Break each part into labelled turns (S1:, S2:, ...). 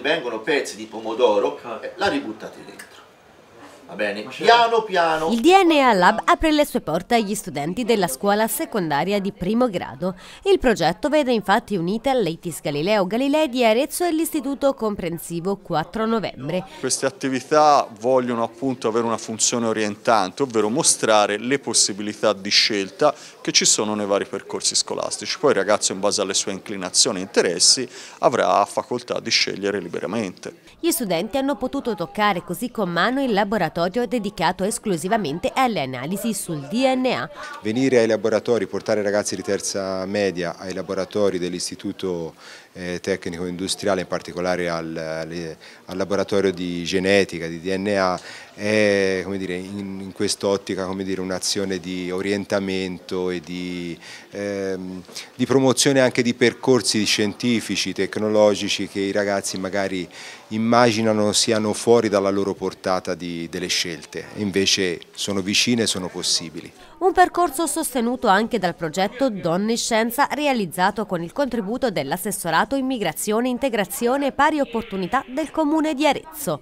S1: Vengono pezzi di pomodoro e la ributtate dentro. Va bene, piano piano.
S2: Il DNA Lab apre le sue porte agli studenti della scuola secondaria di primo grado. Il progetto vede infatti unite all'Eitis Galileo Galilei di Arezzo e l'Istituto Comprensivo 4 novembre.
S3: Queste attività vogliono appunto avere una funzione orientante, ovvero mostrare le possibilità di scelta che ci sono nei vari percorsi scolastici. Poi il ragazzo in base alle sue inclinazioni e interessi avrà facoltà di scegliere liberamente.
S2: Gli studenti hanno potuto toccare così con mano il laboratorio laboratorio dedicato esclusivamente alle analisi sul DNA.
S4: Venire ai laboratori, portare ragazzi di terza media ai laboratori dell'Istituto eh, Tecnico Industriale, in particolare al, al, laboratorio di genetica, di DNA, è dire, in, in quest'ottica un'azione di orientamento e di, ehm, di promozione anche di percorsi scientifici, tecnologici che i ragazzi magari immaginano siano fuori dalla loro portata di, delle scelte, invece sono vicine e sono possibili.
S2: Un percorso sostenuto anche dal progetto Donne Scienza realizzato con il contributo dell'assessorato Immigrazione, Integrazione e Pari Opportunità del Comune di Arezzo.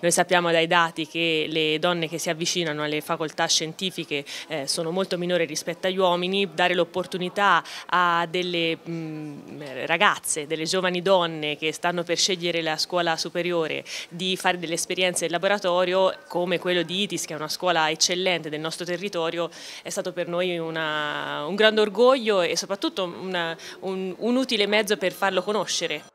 S5: Noi sappiamo dai dati le donne che si avvicinano alle facoltà scientifiche eh, sono molto minori rispetto agli uomini, dare l'opportunità a delle mh, ragazze, delle giovani donne che stanno per scegliere la scuola superiore di fare delle esperienze in laboratorio come quello di ITIS che è una scuola eccellente del nostro territorio è stato per noi una, un grande orgoglio e soprattutto una, un, un utile mezzo per farlo conoscere.